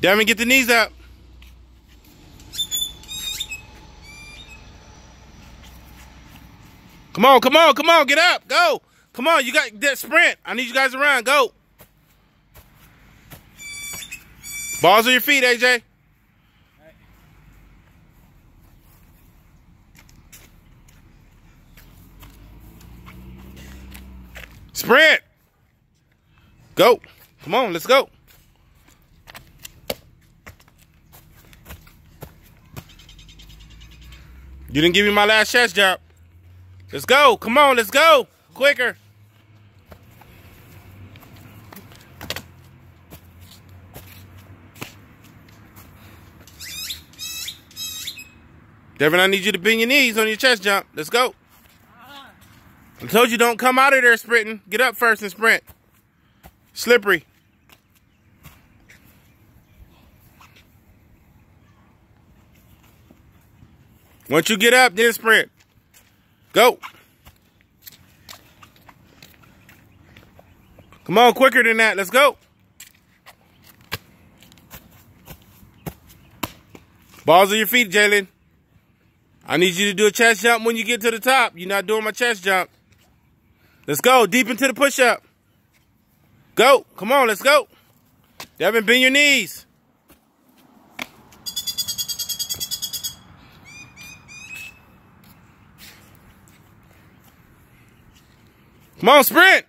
Devin, get the knees up. Come on, come on, come on, get up, go. Come on, you got that sprint. I need you guys around, go. Balls on your feet, AJ. Sprint. Go. Come on, let's go. You didn't give me my last chest jump. Let's go. Come on, let's go. Quicker. Devin, I need you to bend your knees on your chest jump. Let's go. I told you don't come out of there sprinting. Get up first and sprint. Slippery. Once you get up, then sprint. Go. Come on, quicker than that. Let's go. Balls on your feet, Jalen. I need you to do a chest jump when you get to the top. You're not doing my chest jump. Let's go. Deep into the push-up. Go. Come on, let's go. Devin, bend your knees. Come on, sprint.